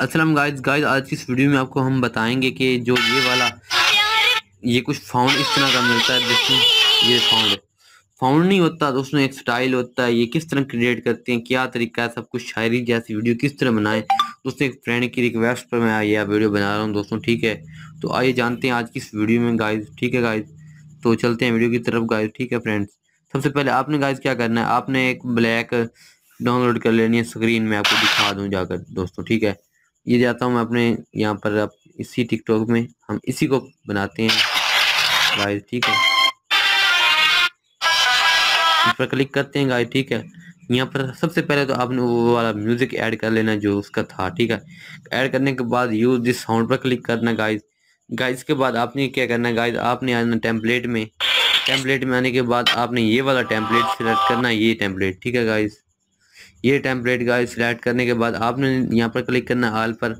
Aslam guys guys आज की इस वीडियो में आपको हम बताएँगे कि जो ये वाला, ये कुछ फाउंड इस तरह का मिलता है, जिसमें ये फाउंड फाउंड नहीं होता तो उसमें एक स्टाइल होता है, ये किस तरह क्रिएट करते हैं, क्या तरीका है, सब कुछ शायरी जैसी वीडियो किस तरह बनाए। दोस्तों, एक फ्रेंड की रिक्वेस्ट पर मैं ये वीडियो बना रहा हूँ, दोस्तों, ठीक है? तो आइए जानते हैं आज की इस वीडियो में गाइज़ ठीक है गाइज़ तो चलते हैं वीडियो की तरफ़ गाइज़ ठीक है फ्रेंड्स सबसे पहले आपने गाइज़ क्या करना है? आपने एक ब्लैक डाउनलोड कर लेनी है स्क्रीन में आपको दिखा दूँ जाकर, दोस्तों, ठीक है? ये जाता हूँ मैं अपने यहाँ पर अब इसी टिकटॉक में। हम इसी को बनाते हैं। गाइस ठीक है? इस पर क्लिक करते हैं गाइस ठीक है? यहाँ पर सबसे पहले तो आपने वो वाला म्यूज़िक ऐड कर लेना जो उसका था, ठीक है? ऐड करने के बाद यूज़ दिस साउंड पर क्लिक करना गाइस गाइस के बाद आपने क्या करना गाइस आपने आना टेम्पलेट में। टेम्पलेट में आने के बाद आपने ये वाला टेम्पलेट सिलेक्ट करना, ये टेम्पलेट ठीक है गाइस ये टेम्पलेट का सिलेक्ट करने के बाद आपने यहाँ पर क्लिक करना आल पर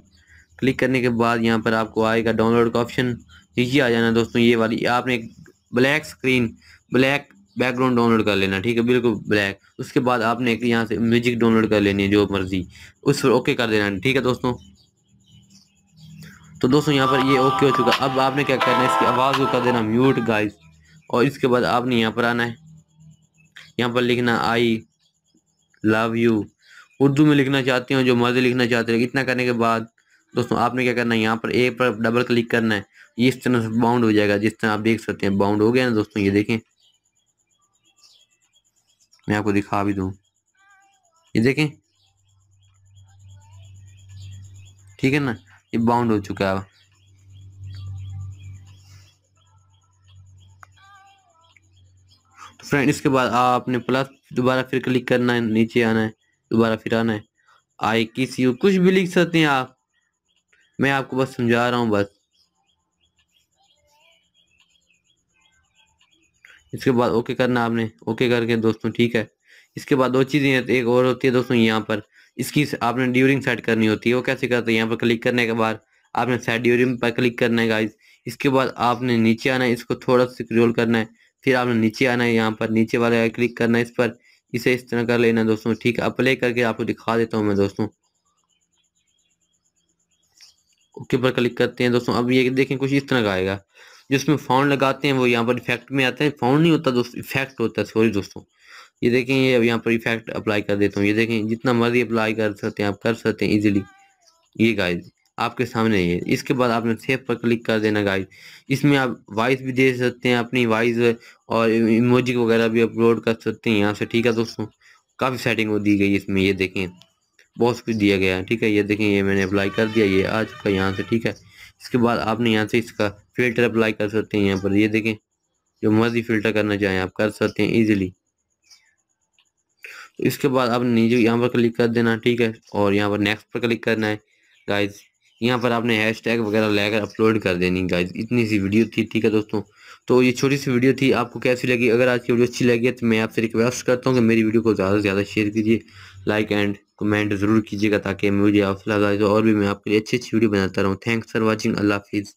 क्लिक करने के बाद यहाँ पर आपको आएगा डाउनलोड का ऑप्शन नीचे आ जाना दोस्तों ये वाली, आपने एक black screen black background download कर लेना, ठीक है? बिल्कुल ब्लैक उसके बाद आपने एक यहाँ से म्यूज़िक डाउनलोड कर लेनी है, जो मर्ज़ी। उस पर ओके कर देना, ठीक है दोस्तों? तो दोस्तों यहाँ पर ये ओके हो चुका। अब आपने क्या करना है, इसकी आवाज़ को कर देना म्यूट गाइस और इसके बाद आपने यहाँ पर आना है। यहाँ पर लिखना आई लव यू उर्दू में लिखना चाहते हो, जो मर्ज़ी लिखना चाहते हो। इतना करने के बाद, दोस्तों, आपने क्या करना है? यहाँ पर ए पर डबल क्लिक करना है। ये इस तरह से बाउंड हो जाएगा, जिस तरह आप देख सकते हैं बाउंड हो गया ना दोस्तों, ये देखें। मैं आपको दिखा भी दूँ। ये देखें। ठीक है ना? ये बाउंड हो चुका है। फ्रेंड इसके बाद आपने प्लस दोबारा फिर क्लिक करना है, नीचे आना है, दोबारा फिर आना है। आई किस यू कुछ भी लिख सकते हैं आप। मैं आपको बस समझा रहा हूँ, बस। इसके बाद ओके करना आपने ओके करके दोस्तों, ठीक है। इसके बाद दो चीज़ें हैं, एक और होती है दोस्तों यहाँ पर। इसकी आपने ड्यूरिंग सेट करनी होती है, वो कैसे करते हैं, यहाँ पर क्लिक करने के बाद आपने सेट ड्यूरिंग पर क्लिक करना है गाइस इसके बाद आपने नीचे आना है, इसको थोड़ा स्क्रॉल करना है। फिर आपने नीचे आना है, यहाँ पर नीचे वाले क्लिक करना है इस पर। इसे इस तरह कर लेना दोस्तों, ठीक अप्लाई करके आपको दिखा देता हूँ मैं दोस्तों। ओके, पर क्लिक करते हैं दोस्तों। अब ये देखें, कुछ इस तरह का आएगा। जिसमें फाउंड लगाते हैं, वो यहाँ पर इफ़ेक्ट में आता है। फाउंड नहीं होता दोस्तों इफ़ेक्ट होता है सॉरी दोस्तों। ये देखें, ये अब यहाँ पर इफ़ेक्ट अप्लाई कर देता हूँ। ये देखें, जितना मर्ज़ी अप्लाई कर सकते हैं, आप कर सकते हैं इजीली ये गाइस आपके सामने ये इसके बाद आपने सेव पर क्लिक कर देना गाइस इसमें आप वॉइस भी दे सकते हैं, अपनी वॉइस और इमोजी वगैरह भी अपलोड कर सकते हैं यहाँ से, ठीक है दोस्तों? काफ़ी सेटिंग दी गई इसमें, ये देखें। बहुत कुछ दिया गया है, ठीक है? ये देखें, ये मैंने अप्लाई कर दिया, ये आ चुका यहाँ से, ठीक है? इसके बाद आपने यहाँ से इसका फ़िल्टर अप्लाई कर सकते हैं यहाँ पर। ये देखें, जो मर्ज़ी फ़िल्टर करना चाहें आप कर सकते हैं ईजिली इसके बाद आपने नीचे यहाँ पर क्लिक कर देना, ठीक है? और यहाँ पर नेक्स्ट पर क्लिक करना है गाइज़ यहाँ पर आपने हैश टैग वगैरह लेकर अपलोड कर देनी गाइज़ इतनी सी वीडियो थी, ठीक है दोस्तों? तो ये छोटी सी वीडियो थी। आपको कैसी लगी? अगर आज की वीडियो अच्छी लगी तो मैं आपसे रिक्वेस्ट करता हूँ कि मेरी वीडियो को ज़्यादा से ज़्यादा शेयर कीजिए। लाइक एंड कमेंट ज़रूर कीजिएगा ताकि मुझे हौसला और भी मैं आपके लिए अच्छी अच्छी वीडियो बनाता रहूँ। थैंक्स फॉर वॉचिंग अल्लाह हाफिज़।